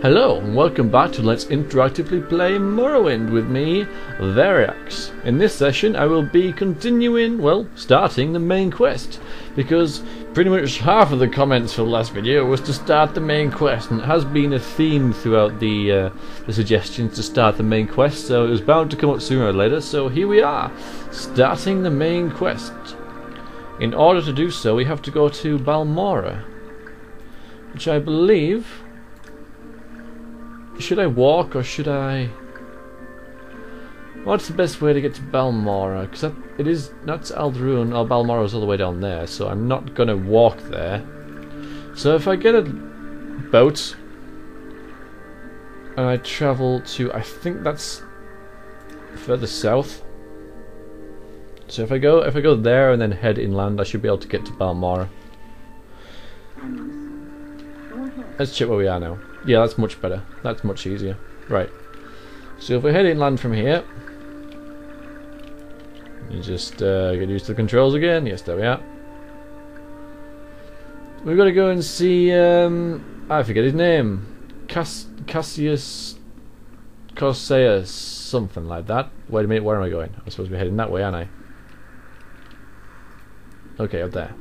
Hello and welcome back to Let's Interactively Play Morrowind with me, Veriax. In this session I will be continuing, well, starting the main quest because pretty much half of the comments for the last video was to start the main quest and it has been a theme throughout the, uh, the suggestions to start the main quest so it was bound to come up sooner or later so here we are, starting the main quest. In order to do so we have to go to Balmora which I believe should I walk or should I... What's the best way to get to Balmora? Because it is... That's Ald'ruhn, or oh, Balmora's all the way down there, so I'm not going to walk there. So if I get a boat and I travel to... I think that's further south. So if I go if I go there and then head inland, I should be able to get to Balmora. Let's check where we are now. Yeah, that's much better. That's much easier. Right. So if we head inland from here, you just uh, get used to the controls again. Yes, there we are. We've got to go and see. Um, I forget his name. Cass Cassius Corsaeus, something like that. Wait a minute, where am I going? I'm supposed to be heading that way, aren't I? Okay, up there.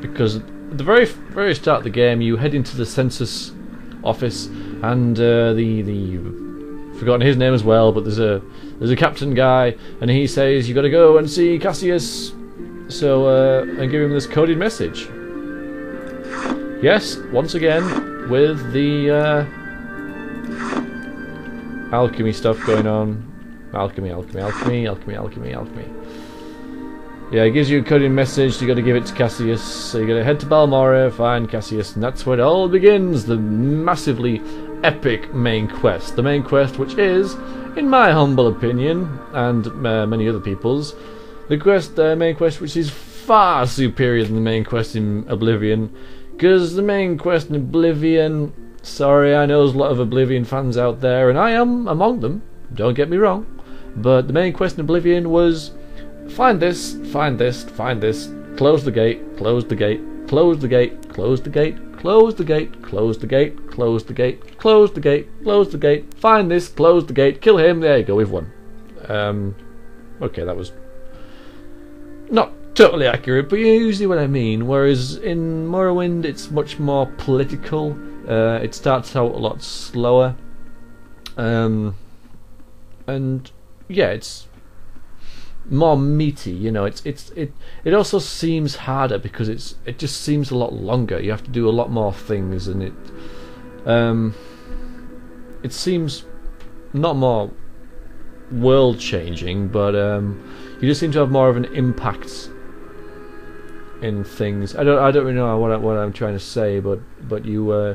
Because at the very very start of the game, you head into the census office, and uh, the the forgotten his name as well, but there's a there's a captain guy, and he says you got to go and see Cassius, so uh, and give him this coded message. Yes, once again with the uh, alchemy stuff going on. Alchemy, alchemy, alchemy, alchemy, alchemy, alchemy. Yeah, it gives you a coding message, you gotta give it to Cassius, so you gotta head to Balmora, find Cassius, and that's where it all begins, the massively epic main quest. The main quest which is, in my humble opinion, and uh, many other people's, the quest, uh, main quest which is far superior than the main quest in Oblivion, because the main quest in Oblivion, sorry, I know there's a lot of Oblivion fans out there, and I am among them, don't get me wrong, but the main quest in Oblivion was Find this, find this, find this. Close the gate, close the gate, close the gate, close the gate, close the gate, close the gate, close the gate, close the gate, close the gate. Find this, close the gate, kill him. There you go, we've won. Um, okay, that was not totally accurate, but you see what I mean. Whereas in Morrowind, it's much more political. Uh, it starts out a lot slower. Um, and yeah, it's more meaty. You know, it's it's it it also seems harder because it's it just seems a lot longer. You have to do a lot more things, and it um it seems not more world changing, but um you just seem to have more of an impact in things. I don't I don't really know what I, what I'm trying to say, but but you uh,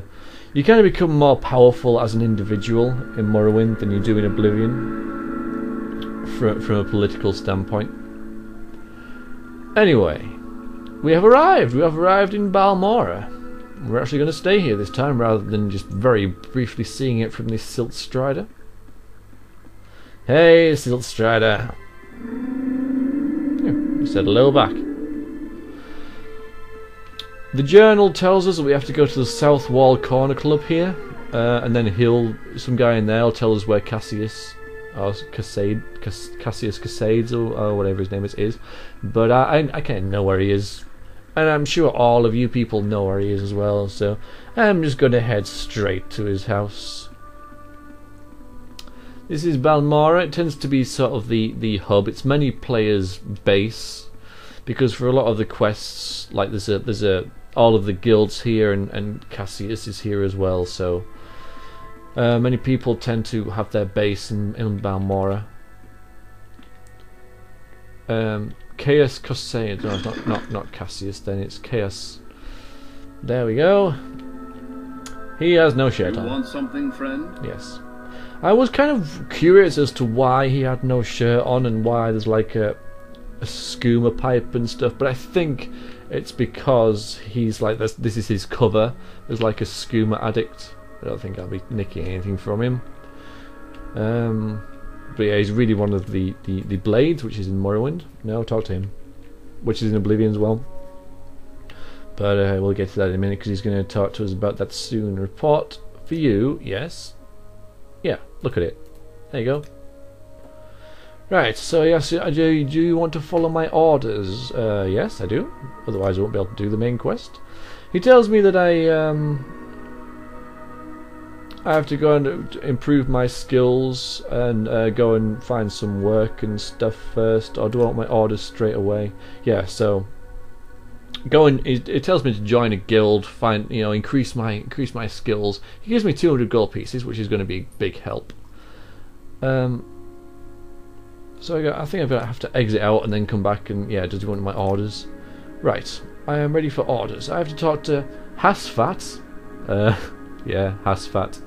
you kind of become more powerful as an individual in Morrowind than you do in Oblivion from, from a political standpoint. Anyway, we have arrived. We have arrived in Balmora. We're actually going to stay here this time rather than just very briefly seeing it from this Silt Strider. Hey, Silt Strider. Yeah, said hello back. The journal tells us that we have to go to the South Wall Corner Club here, uh, and then he'll, some guy in there will tell us where Cassius Uh, or Cassade, Cass, Cassius Cassades or, uh, or, whatever his name is, is. But I, I, I kind of know where he is. And I'm sure all of you people know where he is as well, so I'm just going to head straight to his house. This is Balmora. It tends to be sort of the, the hub. It's many players' base because for a lot of the quests, like there's a there's a all of the guilds here, and, and Cassius is here as well. So uh, many people tend to have their base in, in Balmora. Um, Chaos Corsair, no, not, not, not Cassius, then it's Chaos. There we go. He has no shirt you on. want something, friend? Yes. I was kind of curious as to why he had no shirt on and why there's like a, a skooma pipe and stuff, but I think it's because he's like this. This is his cover. There's like a skooma addict I don't think I'll be nicking anything from him. Um, but yeah, he's really one of the, the, the Blades, which is in Morrowind. No, talk to him. Which is in Oblivion as well. But uh, we'll get to that in a minute because he's going to talk to us about that soon. Report for you, yes. Yeah, look at it. There you go. Right, so yes, uh, do, do you want to follow my orders? Uh, yes, I do. Otherwise I won't be able to do the main quest. He tells me that I, um, I have to go and improve my skills and uh, go and find some work and stuff first, or do I want my orders straight away? Yeah, so go and it, it, tells me to join a guild, find you know increase my increase my skills. He gives me 200 gold pieces, which is going to be big help. Um, so I, I think I'm gonna have to exit out and then come back and yeah, does he want my orders? Right, I am ready for orders. I have to talk to Hasphat. Uh, yeah, Hasphat.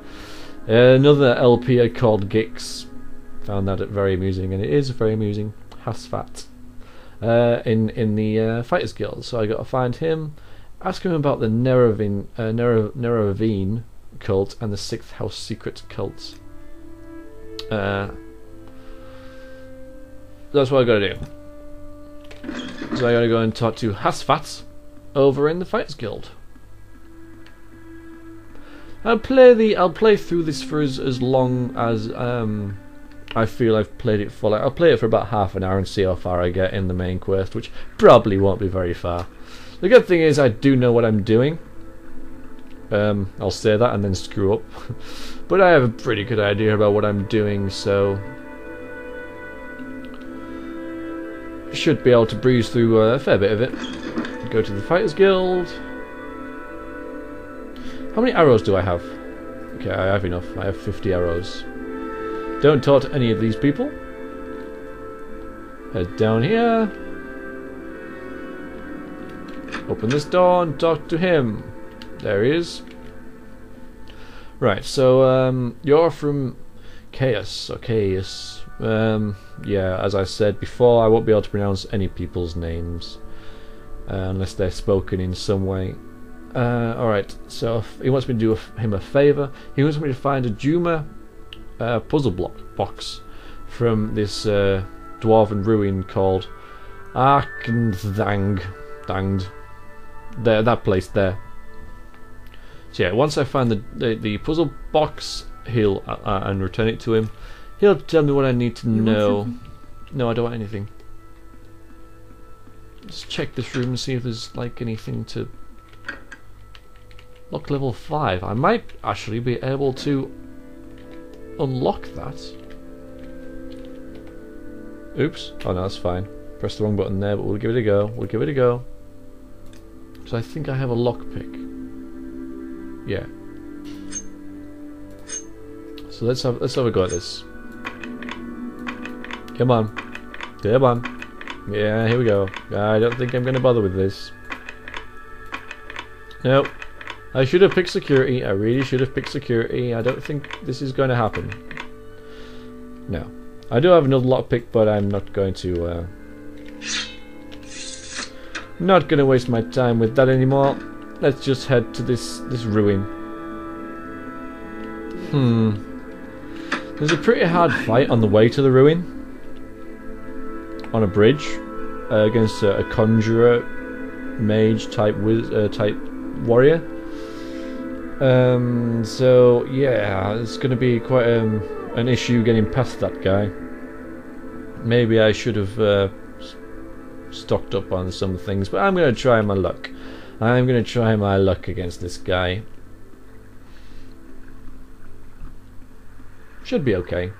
Uh, another LP called Gix. Found that very amusing, and it is very amusing. Hasphat uh, in in the uh, Fighters Guild. So I got to find him, ask him about the uh, Nerevarine cult and the Sixth House Secret cult. Uh, that's what I got to do. So I got to go and talk to Hasphat over in the Fighters Guild. I'll play the I'll play through this for as, as long as um I feel I've played it for like I'll play it for about half an hour and see how far I get in the main quest, which probably won't be very far. The good thing is I do know what I'm doing. Um, I'll say that and then screw up. but I have a pretty good idea about what I'm doing, so should be able to breeze through a fair bit of it. Go to the Fighters Guild. How many arrows do I have? Okay, I have enough. I have 50 arrows. Don't talk to any of these people. Head down here. Open this door and talk to him. There he is. Right, so um, you're from Chaos or Chaos. Um, yeah, as I said before, I won't be able to pronounce any people's names uh, unless they're spoken in some way. Uh, Alright, so he wants me to do a, him a favour. He wants me to find a Juma uh, puzzle block box from this uh, dwarven ruin called Arkendang. Danged. There, that place there. So yeah, once I find the the, the puzzle box, he'll uh, uh and return it to him. He'll tell me what I need to you know. No, I don't want anything. Let's check this room and see if there's like anything to lock level five. I might actually be able to unlock that. Oops. Oh no, that's fine. Press the wrong button there, but we'll give it a go. We'll give it a go. So I think I have a lockpick. Yeah. So let's have let's have a go at this. Come on. Come on. Yeah, here we go. I don't think I'm gonna bother with this. Nope. I should have picked security. I really should have picked security. I don't think this is going to happen. No. I do have another lockpick, but I'm not going to... Uh, not going to waste my time with that anymore. Let's just head to this, this ruin. Hmm. There's a pretty hard fight on the way to the ruin. On a bridge. Uh, against a, a conjurer, mage type, wiz uh, type warrior. Um, so yeah, it's going to be quite um, an issue getting past that guy. Maybe I should have uh, stocked up on some things, but I'm going to try my luck. I'm going to try my luck against this guy. Should be okay.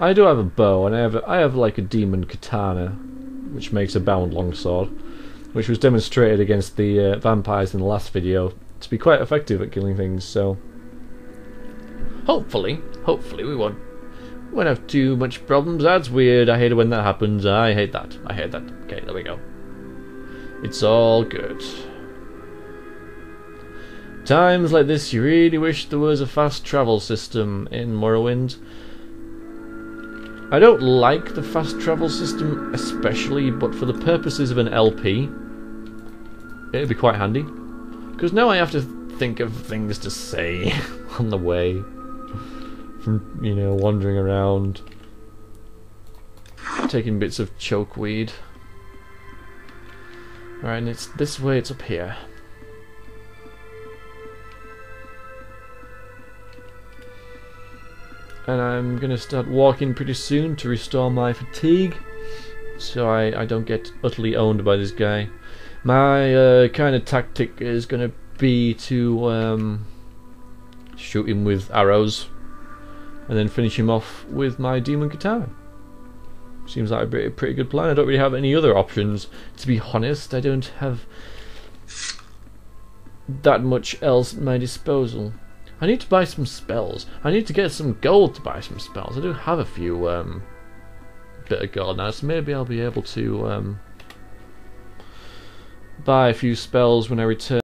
I do have a bow, and I have a, I have like a demon katana, which makes a bound longsword, which was demonstrated against the uh, vampires in the last video to be quite effective at killing things, so hopefully, hopefully we won't won't have too much problems. That's weird. I hate it when that happens. I hate that. I hate that. Okay, there we go. It's all good. Times like this, you really wish there was a fast travel system in Morrowind. I don't like the fast travel system especially, but for the purposes of an LP, it'd be quite handy. Because now I have to think of things to say on the way. From, you know, wandering around. Taking bits of chokeweed. Alright, and it's this way, it's up here. And I'm gonna start walking pretty soon to restore my fatigue. So I, I don't get utterly owned by this guy. My uh, kind of tactic is going to be to um, shoot him with arrows, and then finish him off with my demon katana. Seems like a pretty good plan. I don't really have any other options, to be honest. I don't have that much else at my disposal. I need to buy some spells. I need to get some gold to buy some spells. I do have a few um, bit of gold now, so maybe I'll be able to um, buy a few spells when I return.